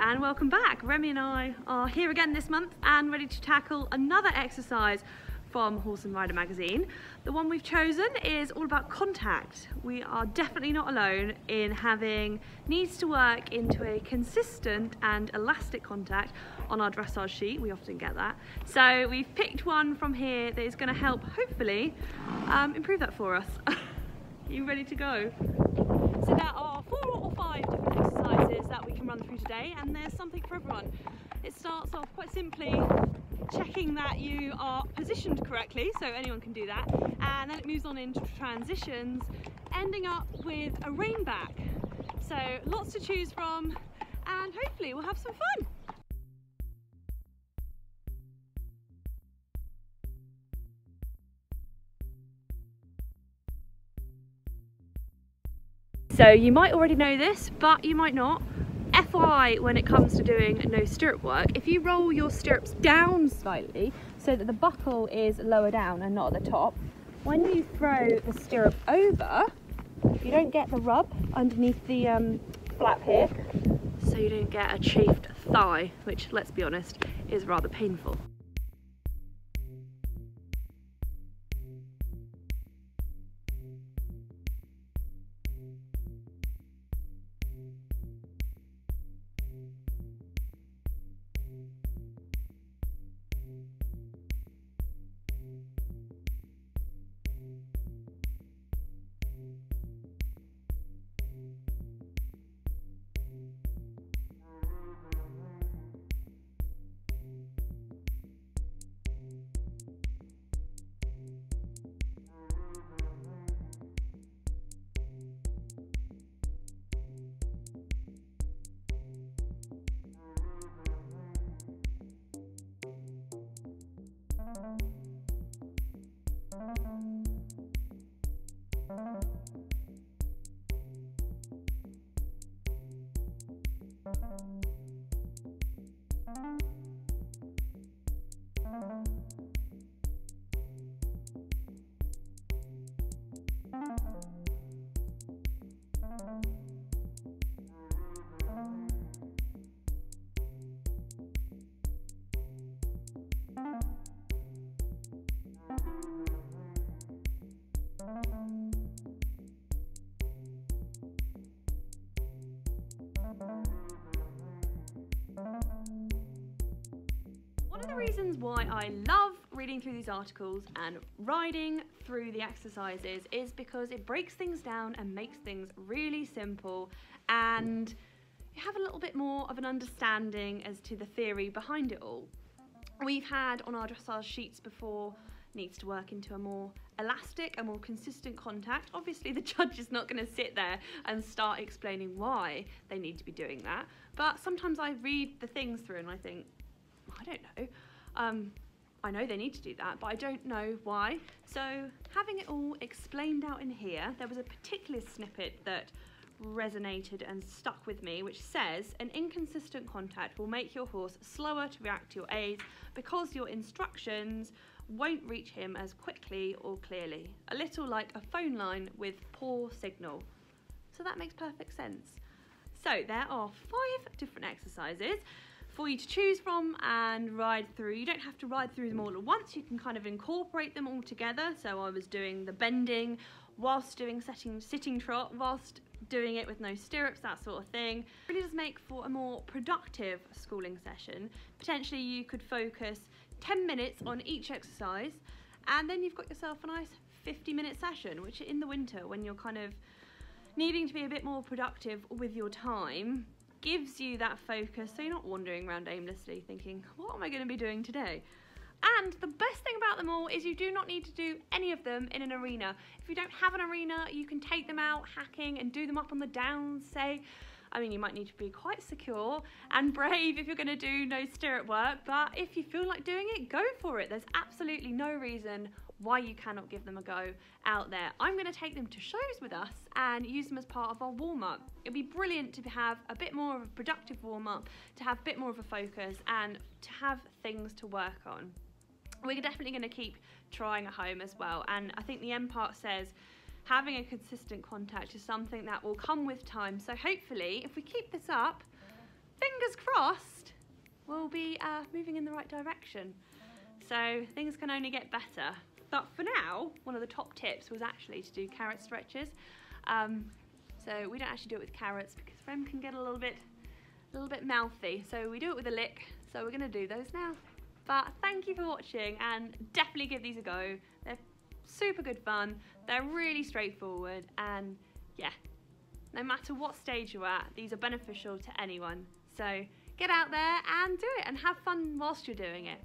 and welcome back. Remy and I are here again this month and ready to tackle another exercise from Horse and Rider magazine. The one we've chosen is all about contact. We are definitely not alone in having needs to work into a consistent and elastic contact on our dressage sheet. We often get that. So we've picked one from here that is going to help hopefully um, improve that for us. you ready to go? So are four or five different exercises that we can run through today and there's something for everyone. It starts off quite simply checking that you are positioned correctly, so anyone can do that, and then it moves on into transitions, ending up with a rein back. So lots to choose from and hopefully we'll have some fun. So you might already know this, but you might not. FYI when it comes to doing no stirrup work, if you roll your stirrups down slightly so that the buckle is lower down and not at the top, when you throw the stirrup over, you don't get the rub underneath the um, flap here, so you don't get a chafed thigh, which let's be honest, is rather painful. One of reasons why I love reading through these articles and riding through the exercises is because it breaks things down and makes things really simple and you have a little bit more of an understanding as to the theory behind it all. We've had on our dressage sheets before needs to work into a more elastic, a more consistent contact. Obviously the judge is not going to sit there and start explaining why they need to be doing that. But sometimes I read the things through and I think, I don't know. Um, I know they need to do that, but I don't know why. So having it all explained out in here, there was a particular snippet that resonated and stuck with me, which says an inconsistent contact will make your horse slower to react to your aids because your instructions won't reach him as quickly or clearly. A little like a phone line with poor signal. So that makes perfect sense. So there are five different exercises for you to choose from and ride through. You don't have to ride through them all at once. You can kind of incorporate them all together. So I was doing the bending whilst doing setting, sitting trot, whilst doing it with no stirrups, that sort of thing. It really does make for a more productive schooling session. Potentially you could focus 10 minutes on each exercise and then you've got yourself a nice 50 minute session, which in the winter when you're kind of needing to be a bit more productive with your time, gives you that focus so you're not wandering around aimlessly thinking, what am I going to be doing today? And the best thing about them all is you do not need to do any of them in an arena. If you don't have an arena, you can take them out hacking and do them up on the downs, say. I mean, you might need to be quite secure and brave if you're going to do no stirrup work, but if you feel like doing it, go for it. There's absolutely no reason why you cannot give them a go out there. I'm going to take them to shows with us and use them as part of our warm up. It'd be brilliant to have a bit more of a productive warm up, to have a bit more of a focus, and to have things to work on. We're definitely going to keep trying at home as well, and I think the end part says having a consistent contact is something that will come with time. So hopefully, if we keep this up, fingers crossed really uh, moving in the right direction. So things can only get better. But for now, one of the top tips was actually to do carrot stretches. Um, so we don't actually do it with carrots because Rem can get a little bit, a little bit mouthy. So we do it with a lick. So we're gonna do those now. But thank you for watching and definitely give these a go. They're super good fun. They're really straightforward and yeah, no matter what stage you're at, these are beneficial to anyone. So get out there and do it and have fun whilst you're doing it.